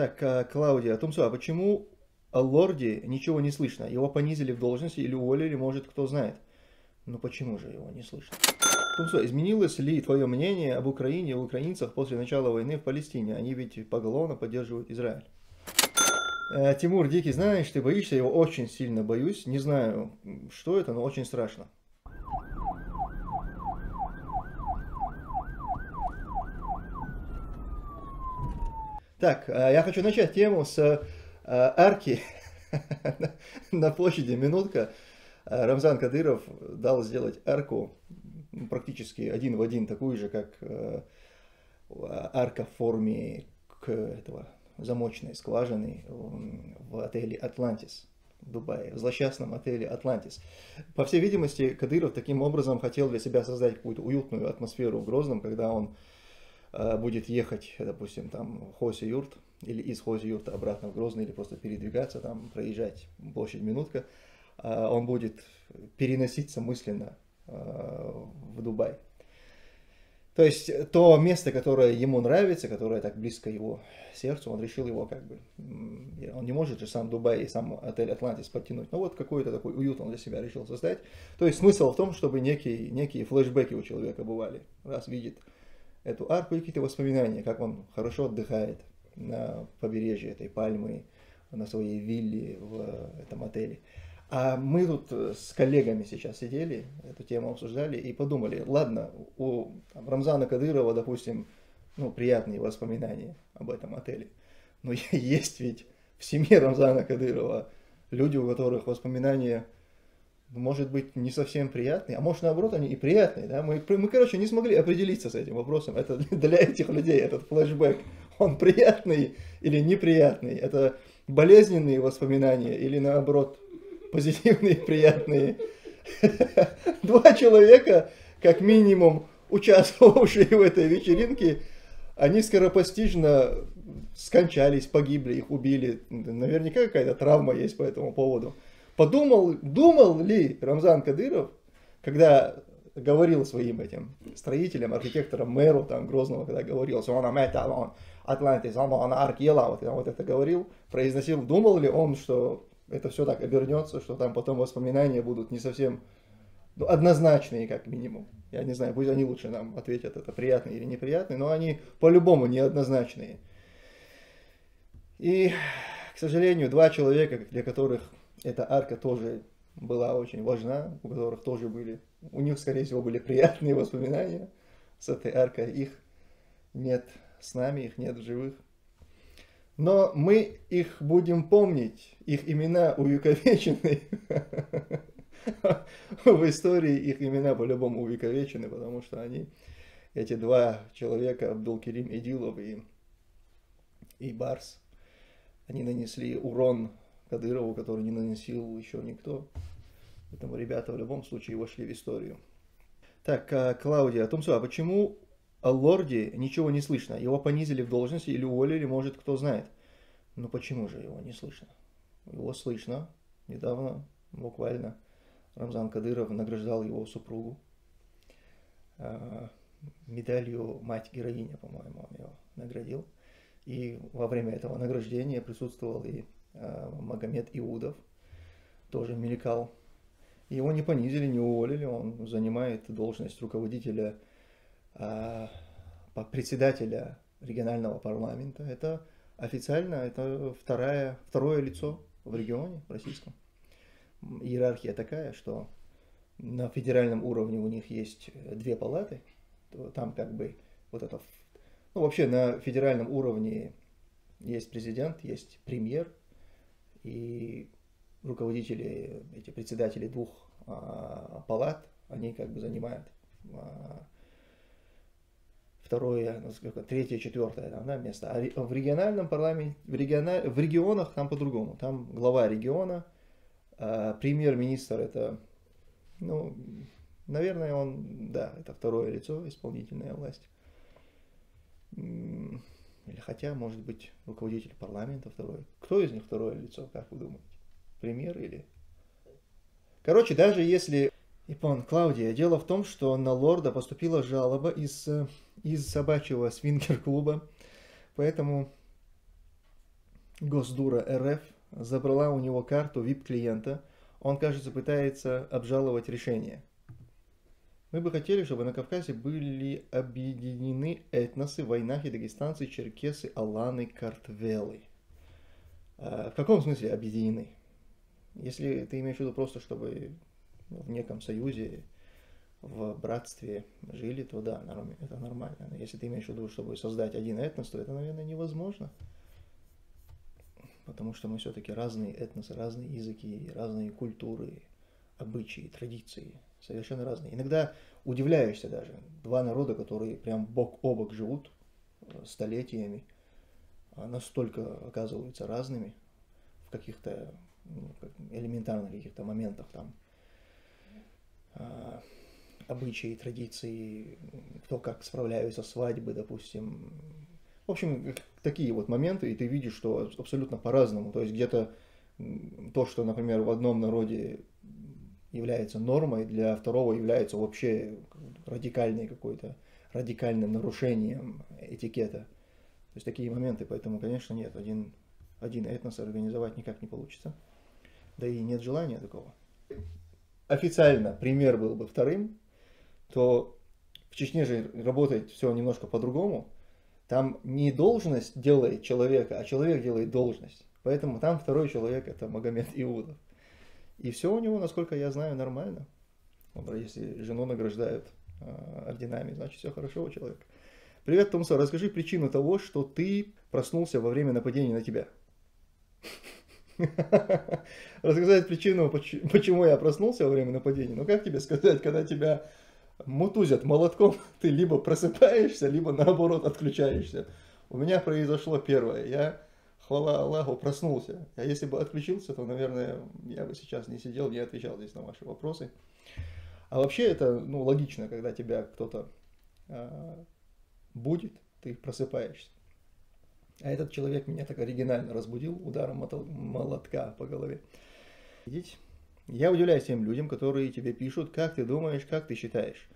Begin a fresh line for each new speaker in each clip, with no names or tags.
Так, а, Клаудия, Тумсо, а почему о лорде ничего не слышно? Его понизили в должности или уволили, может, кто знает. Ну почему же его не слышно? Тумсо, изменилось ли твое мнение об Украине и украинцах после начала войны в Палестине? Они ведь поголовно поддерживают Израиль. Э, Тимур, Дикий, знаешь, ты боишься, его очень сильно боюсь. Не знаю, что это, но очень страшно. Так, э, я хочу начать тему с э, арки на площади Минутка. Э, Рамзан Кадыров дал сделать арку практически один в один, такую же, как арка в форме к этого замочной скважины в отеле «Атлантис» в Дубае, в злосчастном отеле «Атлантис». По всей видимости, Кадыров таким образом хотел для себя создать какую-то уютную атмосферу в Грозном, когда он будет ехать, допустим, там Хоси-Юрт или из Хоси-Юрта обратно в Грозный или просто передвигаться, там проезжать площадь Минутка, э, он будет переноситься мысленно э, в Дубай. То есть то место, которое ему нравится, которое так близко его сердцу, он решил его как бы, он не может же сам Дубай и сам отель Атлантис подтянуть, но вот какой-то такой уют он для себя решил создать. То есть смысл в том, чтобы некие, некие флешбеки у человека бывали, раз видит эту арку и какие-то воспоминания, как он хорошо отдыхает на побережье этой пальмы, на своей вилле в этом отеле. А мы тут с коллегами сейчас сидели, эту тему обсуждали и подумали, ладно, у там, Рамзана Кадырова, допустим, ну, приятные воспоминания об этом отеле. Но есть ведь в семье Рамзана Кадырова люди, у которых воспоминания может быть, не совсем приятные, а может, наоборот, они и приятные. Да? Мы, мы, короче, не смогли определиться с этим вопросом. Это для этих людей этот флешбэк, он приятный или неприятный? Это болезненные воспоминания или, наоборот, позитивные, приятные? Два человека, как минимум, участвовавшие в этой вечеринке, они скоропостижно скончались, погибли, их убили. Наверняка какая-то травма есть по этому поводу. Подумал, думал ли Рамзан Кадыров, когда говорил своим этим строителям, архитекторам, мэру там Грозного, когда говорил, что он он Атлантис, он, он Аркела, вот, вот это говорил, произносил, думал ли он, что это все так обернется, что там потом воспоминания будут не совсем ну, однозначные, как минимум. Я не знаю, пусть они лучше нам ответят, это приятные или неприятные, но они по-любому неоднозначные. И, к сожалению, два человека, для которых эта арка тоже была очень важна, у которых тоже были, у них, скорее всего, были приятные воспоминания с этой аркой. Их нет с нами, их нет в живых. Но мы их будем помнить, их имена увековечены. В истории их имена по-любому увековечены, потому что они, эти два человека, Абдул-Керим Эдилов и, и Барс, они нанесли урон Кадырову, который не наносил еще никто. Поэтому ребята в любом случае вошли в историю. Так, а, Клаудия, Тумсо, а почему о лорде ничего не слышно? Его понизили в должности или уволили, может, кто знает. Ну почему же его не слышно? Его слышно. Недавно, буквально, Рамзан Кадыров награждал его супругу а, медалью «Мать-героиня», по-моему, он его наградил. И во время этого награждения присутствовал и Магомед Иудов, тоже мелькал. Его не понизили, не уволили, он занимает должность руководителя, э, председателя регионального парламента. Это официально, это второе, второе лицо в регионе, российском. Иерархия такая, что на федеральном уровне у них есть две палаты, там как бы вот это, ну вообще на федеральном уровне есть президент, есть премьер, и руководители, эти председатели двух а, палат, они как бы занимают а, второе, третье, четвертое там, да, место. А в региональном парламенте, в, региона, в регионах там по-другому. Там глава региона, а, премьер-министр это, ну, наверное, он, да, это второе лицо, исполнительная власть. Или хотя, может быть, руководитель парламента второй. Кто из них второе лицо, как вы думаете? Премьер или... Короче, даже если... Ипон, Клаудия, дело в том, что на лорда поступила жалоба из, из собачьего свингер-клуба, поэтому Госдура РФ забрала у него карту VIP-клиента. Он, кажется, пытается обжаловать решение. Мы бы хотели, чтобы на Кавказе были объединены этносы, вайнахи, дагестанцы, черкесы, аланы, картвелы. А в каком смысле объединены? Если ты имеешь в виду просто, чтобы в неком союзе, в братстве жили, то да, это нормально. Но если ты имеешь в виду, чтобы создать один этнос, то это, наверное, невозможно. Потому что мы все-таки разные этносы, разные языки, разные культуры, обычаи, традиции, совершенно разные. Иногда удивляешься даже, два народа, которые прям бок о бок живут э, столетиями, а настолько оказываются разными в каких-то ну, элементарных каких-то моментах там а, обычаи, традиции, кто как справляются свадьбы, допустим. В общем, такие вот моменты, и ты видишь, что абсолютно по-разному. То есть где-то то, что, например, в одном народе является нормой, для второго является вообще радикальной какой-то, радикальным нарушением этикета. То есть такие моменты, поэтому, конечно, нет, один, один этнос организовать никак не получится. Да и нет желания такого. Официально пример был бы вторым, то в Чечне же работает все немножко по-другому. Там не должность делает человека, а человек делает должность. Поэтому там второй человек это Магомед Иудов. И все у него, насколько я знаю, нормально. Если жену награждают э, орденами, значит все хорошо у человека. Привет, Томсо, расскажи причину того, что ты проснулся во время нападения на тебя. Рассказать причину, почему я проснулся во время нападения. Ну как тебе сказать, когда тебя мутузят молотком, ты либо просыпаешься, либо наоборот отключаешься. У меня произошло первое. Я, хвала Аллаху, проснулся. А если бы отключился, то, наверное, я бы сейчас не сидел, не отвечал здесь на ваши вопросы. А вообще это ну, логично, когда тебя кто-то э, будет, ты просыпаешься. А этот человек меня так оригинально разбудил ударом молотка по голове. Видите? Я удивляюсь тем людям, которые тебе пишут, как ты думаешь, как ты считаешь.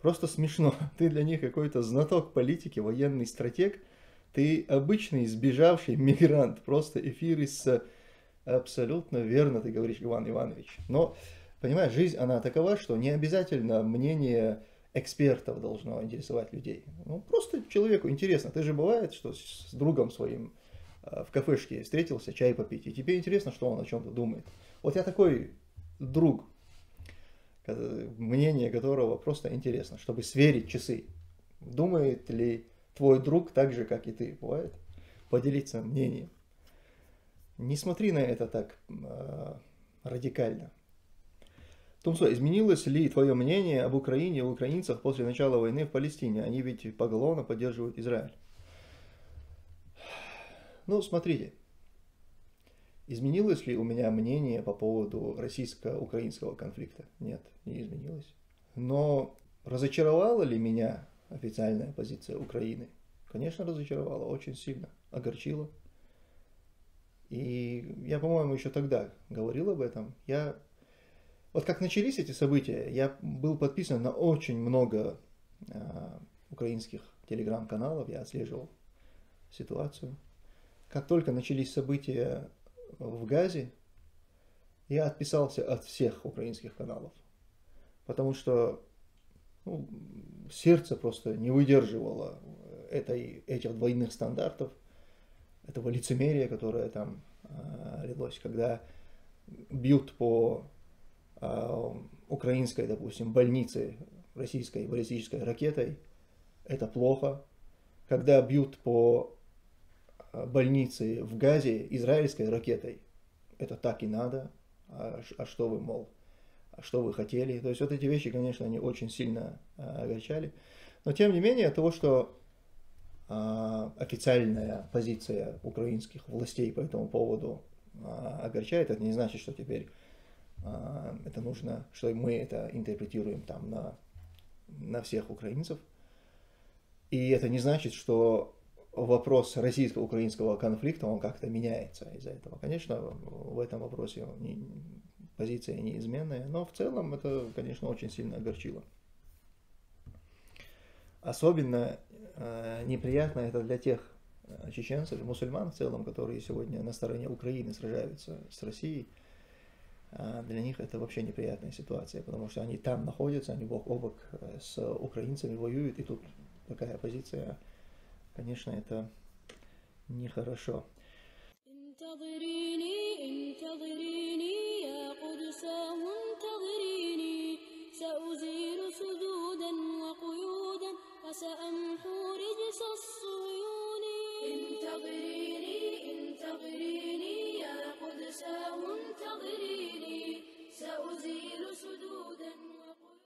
Просто смешно. Ты для них какой-то знаток политики, военный стратег. Ты обычный сбежавший мигрант. Просто эфир из... Абсолютно верно ты говоришь, Иван Иванович. Но, понимаешь, жизнь, она такова, что не обязательно мнение экспертов должно интересовать людей. Ну, просто человеку интересно. Ты же бывает, что с другом своим э, в кафешке встретился, чай попить, и тебе интересно, что он о чем-то думает. Вот я такой друг, мнение которого просто интересно, чтобы сверить часы. Думает ли твой друг так же, как и ты? Бывает? Поделиться мнением. Не смотри на это так э, радикально. Тумсо, изменилось ли твое мнение об Украине и украинцах после начала войны в Палестине? Они ведь поголовно поддерживают Израиль. Ну, смотрите, изменилось ли у меня мнение по поводу российско-украинского конфликта? Нет, не изменилось. Но разочаровала ли меня официальная позиция Украины? Конечно, разочаровала, очень сильно, огорчила. И я, по-моему, еще тогда говорил об этом. Я вот как начались эти события, я был подписан на очень много э, украинских телеграм-каналов, я отслеживал ситуацию. Как только начались события в Газе, я отписался от всех украинских каналов, потому что ну, сердце просто не выдерживало этой, этих двойных стандартов, этого лицемерия, которое там э, лилось, когда бьют по Э, украинской, допустим, больницы российской баллистической ракетой, это плохо. Когда бьют по э, больнице в Газе израильской ракетой, это так и надо. А, а что вы, мол, что вы хотели? То есть вот эти вещи, конечно, они очень сильно э, огорчали. Но тем не менее, того, что официальная позиция украинских властей по этому поводу огорчает, это не значит, что теперь а, это нужно, что мы это интерпретируем там на, на всех украинцев. И это не значит, что вопрос российско-украинского конфликта, он как-то меняется из-за этого. Конечно, в этом вопросе позиция неизменная, но в целом это, конечно, очень сильно огорчило. Особенно э, неприятно это для тех чеченцев, мусульман в целом, которые сегодня на стороне Украины сражаются с Россией, а для них это вообще неприятная ситуация, потому что они там находятся, они бок о бок э, с украинцами воюют, и тут такая позиция, конечно, это нехорошо.